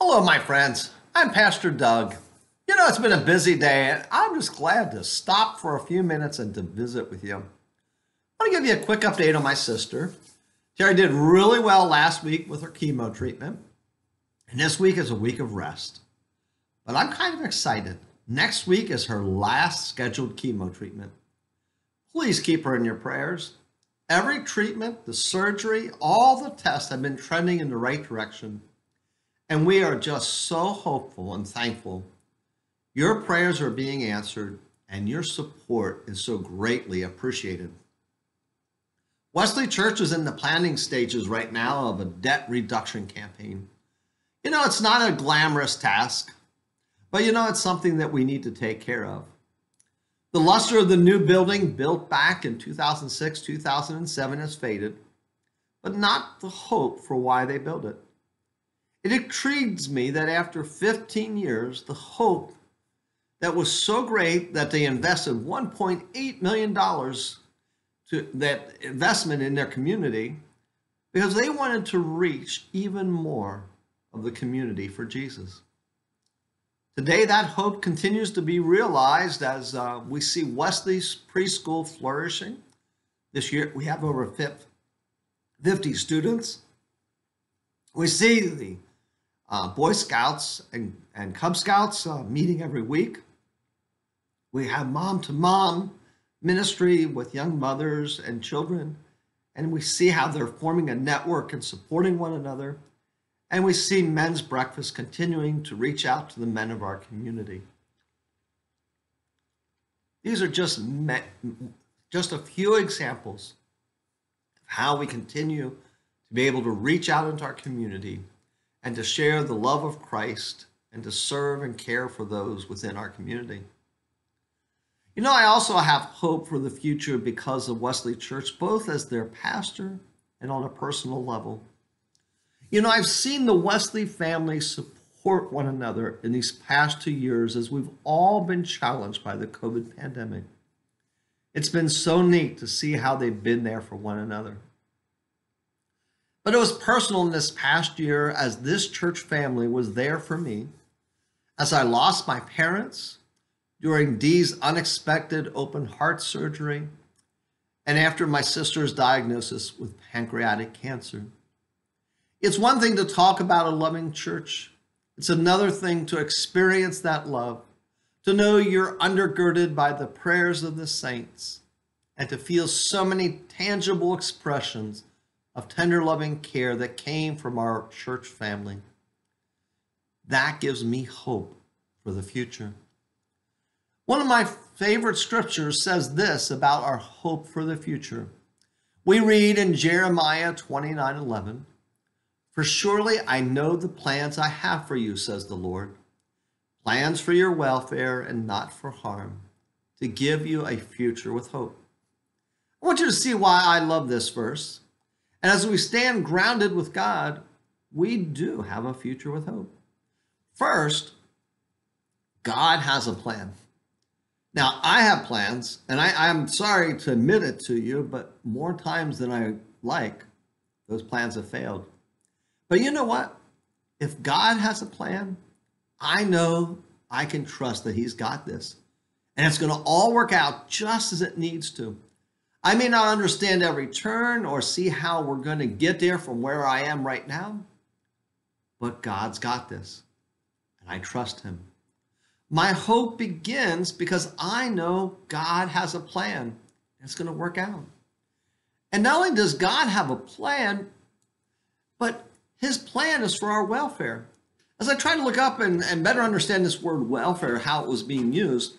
Hello, my friends. I'm Pastor Doug. You know, it's been a busy day, and I'm just glad to stop for a few minutes and to visit with you. I want to give you a quick update on my sister. Terry did really well last week with her chemo treatment, and this week is a week of rest. But I'm kind of excited. Next week is her last scheduled chemo treatment. Please keep her in your prayers. Every treatment, the surgery, all the tests have been trending in the right direction. And we are just so hopeful and thankful. Your prayers are being answered, and your support is so greatly appreciated. Wesley Church is in the planning stages right now of a debt reduction campaign. You know, it's not a glamorous task, but you know, it's something that we need to take care of. The luster of the new building built back in 2006, 2007 has faded, but not the hope for why they built it. It intrigues me that after 15 years, the hope that was so great that they invested $1.8 million to that investment in their community because they wanted to reach even more of the community for Jesus. Today, that hope continues to be realized as uh, we see Wesley's preschool flourishing. This year, we have over 50 students. We see the uh, Boy Scouts and, and Cub Scouts uh, meeting every week. We have mom to mom ministry with young mothers and children, and we see how they're forming a network and supporting one another. And we see men's breakfast continuing to reach out to the men of our community. These are just, me- just a few examples of how we continue to be able to reach out into our community and to share the love of Christ and to serve and care for those within our community. You know, I also have hope for the future because of Wesley Church, both as their pastor and on a personal level. You know, I've seen the Wesley family support one another in these past two years as we've all been challenged by the COVID pandemic. It's been so neat to see how they've been there for one another. But it was personal in this past year as this church family was there for me as I lost my parents during Dee's unexpected open heart surgery and after my sister's diagnosis with pancreatic cancer. It's one thing to talk about a loving church, it's another thing to experience that love, to know you're undergirded by the prayers of the saints, and to feel so many tangible expressions of tender loving care that came from our church family. That gives me hope for the future. One of my favorite scriptures says this about our hope for the future. We read in Jeremiah 29 11, for surely I know the plans I have for you, says the Lord plans for your welfare and not for harm, to give you a future with hope. I want you to see why I love this verse. And as we stand grounded with God, we do have a future with hope. First, God has a plan. Now, I have plans, and I, am sorry to admit it to you, but more times than I like, those plans have failed. But you know what? If God has a plan, I know I can trust that He's got this. And it's going to all work out just as it needs to. I may not understand every turn or see how we're going to get there from where I am right now, but God's got this, and I trust Him. My hope begins because I know God has a plan, it's going to work out. And not only does God have a plan, but his plan is for our welfare. As I try to look up and, and better understand this word welfare, how it was being used,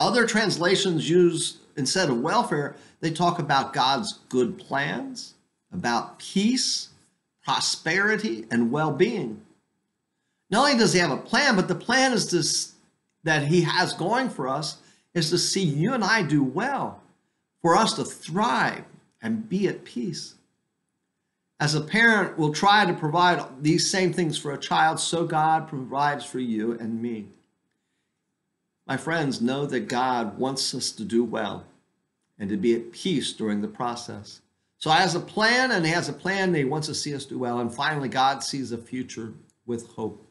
other translations use, instead of welfare, they talk about God's good plans, about peace, prosperity, and well being. Not only does he have a plan, but the plan is this, that he has going for us is to see you and I do well, for us to thrive and be at peace as a parent will try to provide these same things for a child, so God provides for you and me. My friends, know that God wants us to do well and to be at peace during the process. So, He has a plan, and He has a plan that He wants to see us do well. And finally, God sees a future with hope.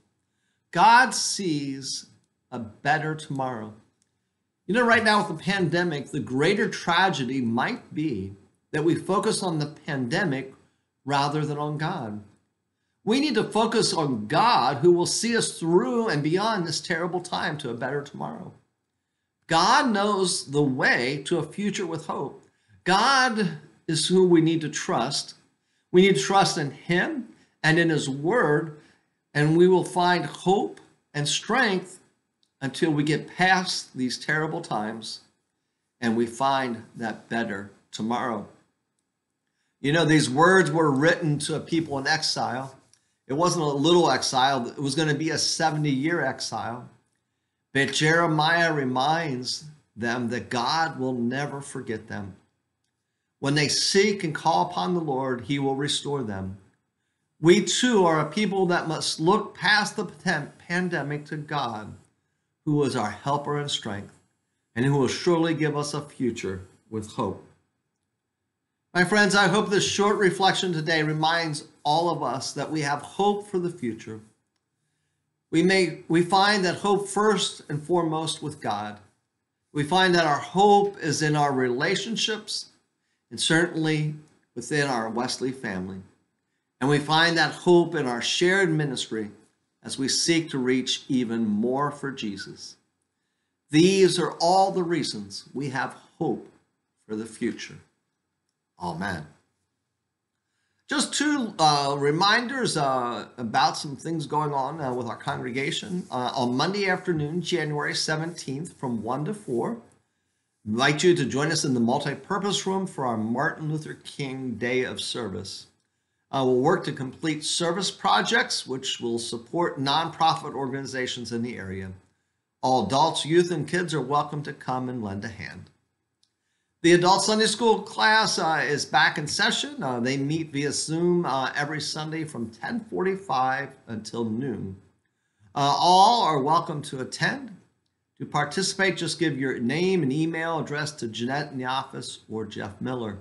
God sees a better tomorrow. You know, right now with the pandemic, the greater tragedy might be that we focus on the pandemic rather than on God. We need to focus on God who will see us through and beyond this terrible time to a better tomorrow. God knows the way to a future with hope. God is who we need to trust. We need to trust in Him and in His Word, and we will find hope and strength until we get past these terrible times and we find that better tomorrow. You know, these words were written to a people in exile. It wasn't a little exile, it was going to be a 70 year exile. But Jeremiah reminds them that God will never forget them. When they seek and call upon the Lord, he will restore them. We too are a people that must look past the pandemic to God, who is our helper and strength, and who will surely give us a future with hope. My friends, I hope this short reflection today reminds all of us that we have hope for the future. We may we find that hope first and foremost with God. We find that our hope is in our relationships and certainly within our Wesley family. And we find that hope in our shared ministry as we seek to reach even more for Jesus. These are all the reasons we have hope for the future. Amen. Just two uh, reminders uh, about some things going on uh, with our congregation. Uh, on Monday afternoon, January 17th, from 1 to 4, invite you to join us in the multi-purpose room for our Martin Luther King Day of Service. Uh, we'll work to complete service projects which will support nonprofit organizations in the area. All adults, youth, and kids are welcome to come and lend a hand. The adult Sunday school class uh, is back in session. Uh, they meet via Zoom uh, every Sunday from 10:45 until noon. Uh, all are welcome to attend. To participate, just give your name and email address to Jeanette in the office or Jeff Miller.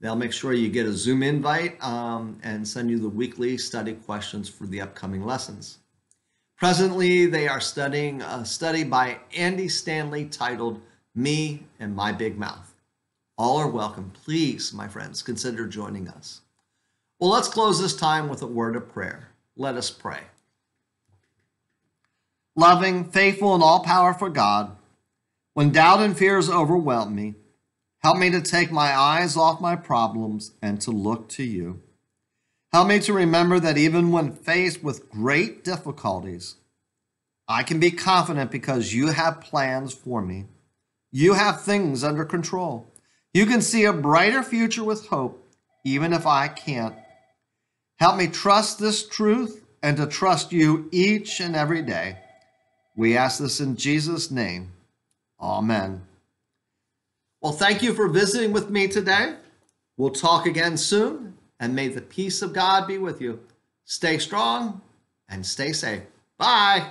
They'll make sure you get a Zoom invite um, and send you the weekly study questions for the upcoming lessons. Presently, they are studying a study by Andy Stanley titled Me and My Big Mouth. All are welcome. Please, my friends, consider joining us. Well, let's close this time with a word of prayer. Let us pray. Loving, faithful, and all powerful God, when doubt and fears overwhelm me, help me to take my eyes off my problems and to look to you. Help me to remember that even when faced with great difficulties, I can be confident because you have plans for me. You have things under control. You can see a brighter future with hope, even if I can't. Help me trust this truth and to trust you each and every day. We ask this in Jesus' name. Amen. Well, thank you for visiting with me today. We'll talk again soon, and may the peace of God be with you. Stay strong and stay safe. Bye.